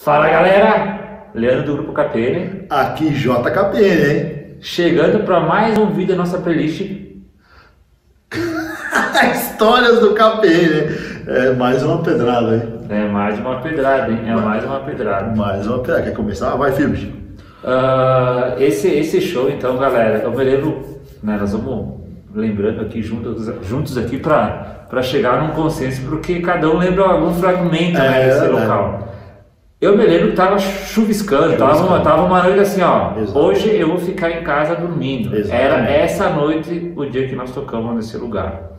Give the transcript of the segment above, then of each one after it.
Fala galera, Leandro do Grupo KPN, Aqui JKPN, hein? chegando para mais um vídeo da nossa playlist. Histórias do KPN, né? É mais uma pedrada, hein? É mais uma pedrada, hein? É mais uma pedrada. Mais uma pedrada. Quer começar? Vai, filme, Chico. Ah, esse, esse show, então, galera, eu me lembro, né, nós vamos lembrando aqui juntos, juntos aqui para chegar num consenso, porque cada um lembra algum fragmento né, É, desse é. local. Eu me lembro que tava chuviscando, tava, uma, Chuviscando. tava uma noite assim, ó. Exato. Hoje eu vou ficar em casa dormindo. Exatamente. Era essa noite o dia que nós tocamos nesse lugar.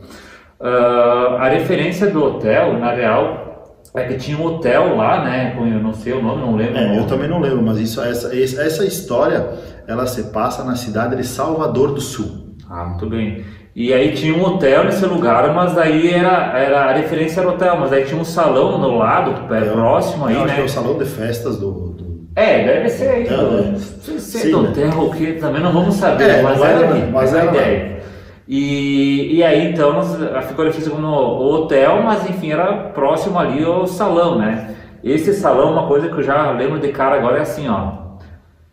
Ah, a referência do hotel, na real, é que tinha um hotel lá, né? com- Eu não sei o nome, não lembro. É, eu também não lembro, mas isso, essa essa história, ela se passa na cidade de Salvador do Sul. Ah, muito bem. E aí tinha um hotel nesse lugar, mas daí era, era a referência era hotel, mas aí tinha um salão no lado, próximo aí, eu acho que é né? o salão de festas do... do... É, deve ser aí. É, do- né? Não sei se Sim, do né? hotel ou o que, também não vamos saber, É, mas era era, mas é era ideia. E, e aí então nós- ficou referência como o hotel, mas enfim, era próximo ali ao salão, né? Esse salão, uma coisa que eu já lembro de cara agora é assim, ó.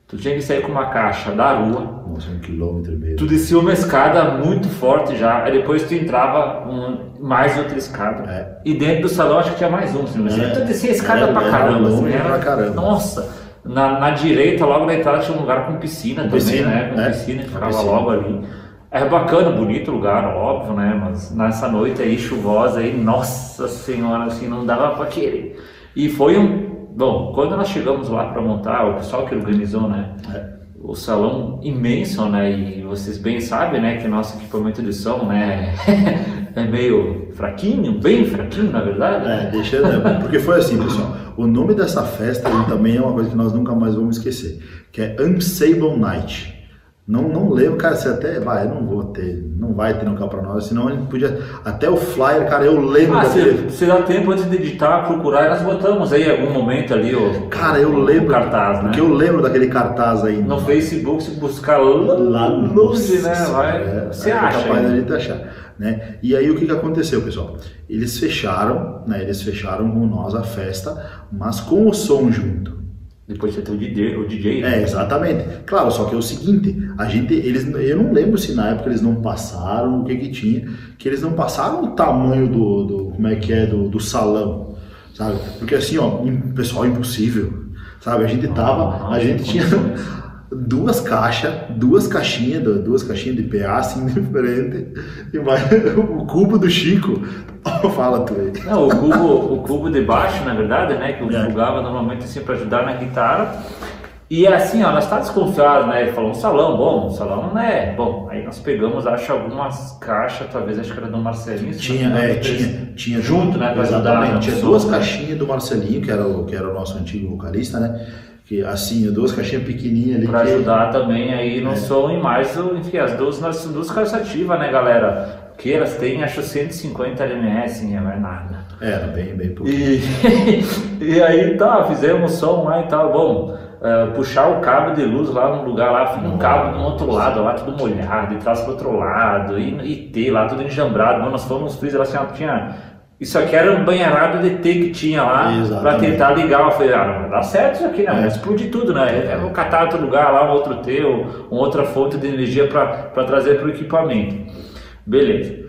Tu tinha que sair com uma caixa da rua, Um quilômetro e meio. Tu descia uma escada muito forte já, aí depois tu entrava um, mais outra escada. É. E dentro do salão acho que tinha mais um. É. Tu descia a escada Era- pra era caramba. assim, pra caramba. Nossa, na, na direita, logo na entrada, tinha um lugar com piscina Com também, piscina, né? Com é. piscina, ficava piscina. logo ali. É bacana, bonito lugar, óbvio, né? Mas nessa noite aí, chuvosa aí, nossa senhora, assim, não dava pra querer. E foi um. Bom, quando nós chegamos lá para montar, o pessoal que organizou, né? É. o salão imenso, né? E vocês bem sabem, né, que nosso equipamento de som, né, é meio fraquinho, bem fraquinho, na verdade. É, deixa, né, porque foi assim, pessoal. O nome dessa festa também é uma coisa que nós nunca mais vamos esquecer, que é Unsable Night. Não, não lembro, cara, você até vai, eu não vou ter, não vai ter no para nós, senão a gente podia até o flyer, cara, eu lembro Ah, daquele. se, se dá tempo antes de editar, procurar, nós botamos aí algum momento ali o, Cara, eu o lembro, cartaz, né? porque eu lembro daquele cartaz aí No Facebook, se buscar lá, longe, né, vai, é, você é acha. capaz da hein? gente achar, né? E aí o que que aconteceu, pessoal? Eles fecharam, né? Eles fecharam com nós a festa, mas com o som junto. Depois você tem o DJ, o DJ É, exatamente. Claro, só que é o seguinte, a gente, eles, eu não lembro se na época eles não passaram, o que que tinha, que eles não passaram o tamanho do, do como é que é, do, do salão, sabe? Porque assim, ó, pessoal, impossível, sabe? A gente tava, a gente tinha duas caixas, duas caixinhas, du- duas caixinhas de PA, assim, diferente, e vai, o cubo do Chico, fala tu aí. Não, o cubo, o cubo de baixo, na verdade, né? Que eu É. jogava normalmente assim para ajudar na guitarra. E é assim, ó, nós tá desconfiado, né? Ele falou um salão, bom, um salão não é. Bom, aí nós pegamos, acho, algumas caixas, talvez acho que era do Marcelinho. Tinha, é, tinha, tinha junto, né, Exatamente. Tinha duas caixinhas do Marcelinho, que era o, que era o nosso antigo vocalista, né? Que assim, duas caixinhas pequenininhas ali. Pra que- ajudar também aí no É. som e mais, enfim, as duas, nós, duas cansativas, né, galera? Que elas têm, acho, 150 LMS, não é nada. Era bem, bem pouquinho. E, e aí tá, fizemos som lá e tal. Bom, eh, puxar o cabo de luz lá num lugar lá, um Nossa. cabo do outro lado, lá tudo molhado, e trás pro outro lado, e, e T lá, tudo enjambrado. Bom, nós fomos nos freezer, assim, tinha. Isso aqui era um banheirado de T que tinha lá pra Exatamente. tentar ligar. Eu falei, ah, não dar certo isso aqui, né? É. Vai explodir tudo, né? Eu vou catar outro lugar lá, um outro T, ou uma outra fonte de energia para trazer pro equipamento. Beleza.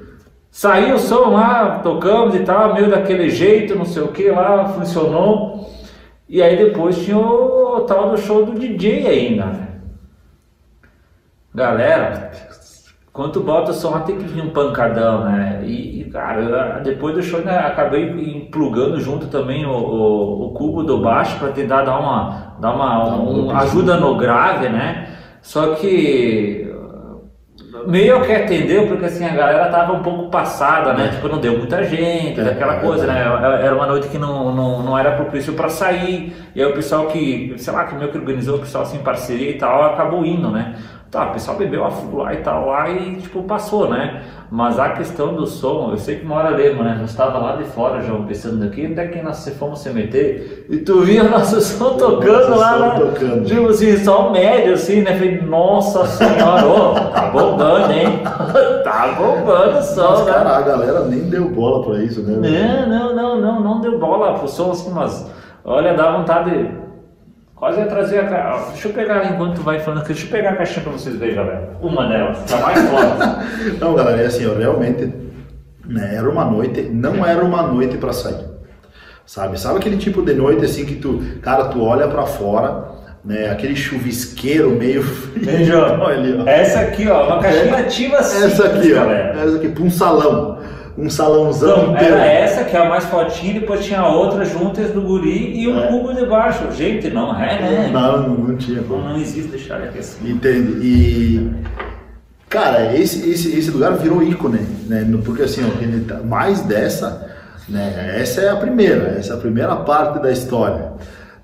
Saiu o som lá, tocamos e tal, meio daquele jeito, não sei o que lá, funcionou. E aí depois tinha o, tal do show do DJ ainda, né? Galera, quando bota o som tem que vir um pancadão, né? E, e, cara, eu, depois do show né, acabei plugando junto também o, o, o cubo do baixo para tentar dar uma, dar uma um ajuda no grave, né? Só que meio que atendeu, porque assim, a galera tava um pouco passada, né? É. Tipo, não deu muita gente, É, daquela é coisa, né? Era uma noite que não, não, não era propício para sair, e aí o pessoal que, sei lá, que meio que organizou o pessoal assim, parceria e tal, acabou indo, né? Tá, o pessoal bebeu a lá e tal, lá e tipo, passou, né? Mas a questão do som, eu sei que uma hora lembro, né? Nós estava lá de fora, João, pensando daqui, onde é que nós fomos se meter, e tu via o nosso som tocando Nosso lá, som né? tocando. Tipo assim, só médio assim, né? Falei, nossa senhora, ô, tá bombando, hein? tá bombando o som, Mas, né? a galera nem deu bola pra isso, né? Não, não, não, não, não deu bola pro som, assim, umas, Olha, dá vontade. Quase ia trazer a ca... Deixa eu pegar enquanto tu vai falando aqui, deixa eu pegar a caixinha pra vocês verem, galera. Uma delas, tá mais forte. Não, galera, é assim, realmente né, era uma noite, não era uma noite para sair. Sabe? Sabe aquele tipo de noite assim que tu, cara, tu olha para fora, né, aquele chuvisqueiro meio Veja, ali, ó. essa aqui, ó, uma caixinha é, ativa simples, essa aqui, galera. Ó, essa aqui, pra um salão um salãozão inteiro. Era essa que é a mais fortinha, depois tinha outra juntas do guri e um é. cubo debaixo. Gente, não é, né? Não, não, tinha. Não, não existe deixar assim. Entende? E. Cara, esse, esse, esse lugar virou ícone, né? Porque assim, tá, mais dessa, né? Essa é a primeira, essa é a primeira parte da história.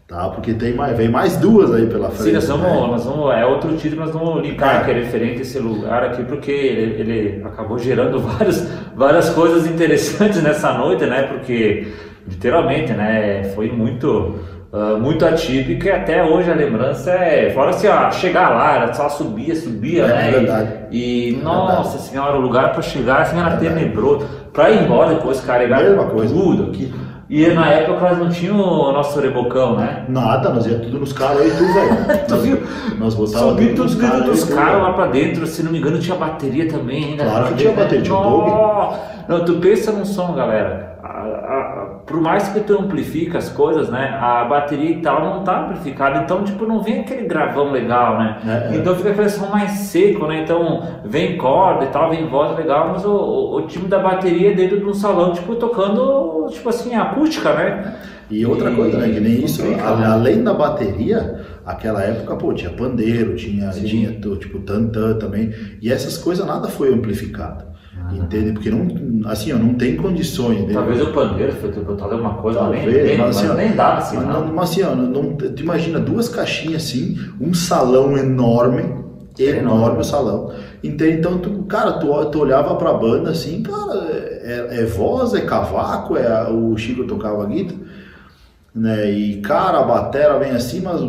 Tá? Porque tem mais, vem mais duas aí pela frente. Sim, nós vamos, né? nós vamos, é outro título, nós vamos linkar é. que é referente a esse lugar aqui, porque ele, ele acabou gerando vários, várias coisas interessantes nessa noite, né? Porque literalmente, né? Foi muito, uh, muito atípico e até hoje a lembrança é, fora assim, ó, chegar lá, era só subia, subia, é, né? É verdade. E, e é nossa verdade. senhora, o lugar para chegar assim era é tenebroso. Para ir embora depois carregar tudo aqui. E na época nós não tínhamos o nosso rebocão, né? Nada, nós ia tudo nos carros aí, tu, velho. tu viu? Nós botávamos Subi tudo dos caras lá pra dentro, se não me engano tinha bateria também ainda. Claro que tinha bateria, tinha um Não, tu pensa num som, galera por mais que tu amplifique as coisas, né, a bateria e tal não tá amplificada, então tipo não vem aquele gravão legal, né? É, é. Então fica aquele som mais seco, né? Então vem corda e tal, vem voz legal, mas o, o, o time da bateria é dentro de um salão, tipo tocando, tipo assim, acústica, né? E outra e, coisa, né, que nem isso, né? além da bateria, aquela época, pô, tinha pandeiro, tinha, tinha tipo tantã também, e essas coisas nada foi amplificado. Entende? Porque não, assim, ó, não tem condições. Né? Talvez o pandeiro foi botado alguma coisa, Talvez, nem, nem, mas, assim, nem dá assim. Mas, não. mas assim, ó, não, tu imagina duas caixinhas assim, um salão enorme, enorme, enorme o salão. Então, tu, cara, tu, tu olhava pra banda assim, cara, é, é voz, é cavaco, é, o Chico tocava guitarra, né? E, cara, a batera vem assim, mas,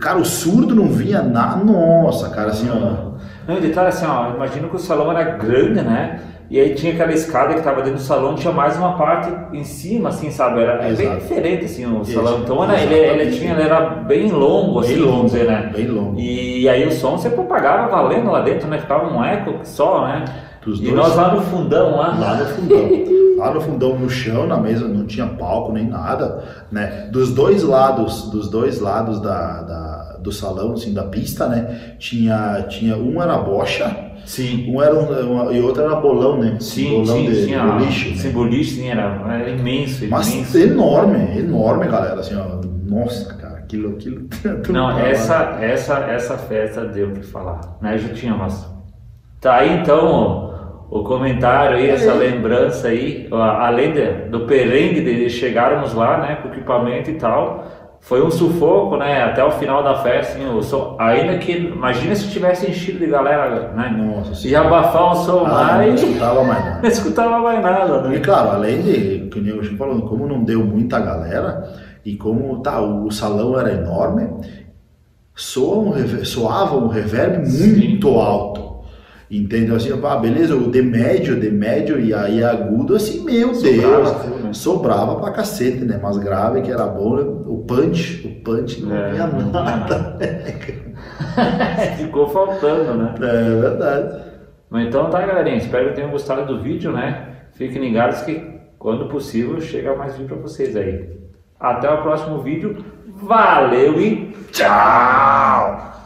cara, o surdo não vinha nada. Nossa, cara, assim, ó não, detalhe assim, ó, imagina que o salão era grande, né? E aí tinha aquela escada que estava dentro do salão, tinha mais uma parte em cima, assim, sabe? Era é bem diferente, assim, o Isso, salão. Então era, ele, ele, tinha, ele era bem longo, assim, bem longo, dizer, né? Bem longo. E aí o som você propagava valendo lá dentro, né? Ficava um eco só, né? Dos e nós lá no fundão, lá. Lá no fundão. lá no fundão, no chão, na mesa, não tinha palco nem nada, né? Dos dois lados, dos dois lados da, da do salão, assim, da pista, né? Tinha, tinha um era bocha, sim. um era um, e outro era bolão, né? Sim, bolão sim, de, tinha, boliche, né? Sim, boliche, sim, era, era imenso, Mas imenso. enorme, enorme, galera, assim, ó, nossa, cara, aquilo, aquilo. Não, essa, essa, essa festa deu o que falar, né? Já tinha umas. Tá aí então o comentário aí, essa lembrança aí, além de, do perrengue de chegarmos lá, né, com equipamento e tal, foi um sufoco, né? Até o final da festa, assim, o som, ainda que, imagina se tivesse enchido de galera, né? Nossa, e abafar o som ah, mais. Não escutava mais nada. Não escutava mais nada, né? E claro, além de, que falando, como não deu muita galera, e como tá, o, salão era enorme, soa um, soava um reverb muito Sim. alto. Entendeu? Assim, ah, beleza, o de médio, de médio e aí agudo, assim, meu sobrava, Deus, assim, né? sobrava pra cacete, né? Mas grave que era bom, né? o punch, o punch não é, vinha nada. Ficou faltando, né? É verdade. Mas então tá, galerinha, espero que tenham gostado do vídeo, né? Fiquem ligados que quando possível chega mais vídeo pra vocês aí. Até o próximo vídeo, valeu e tchau!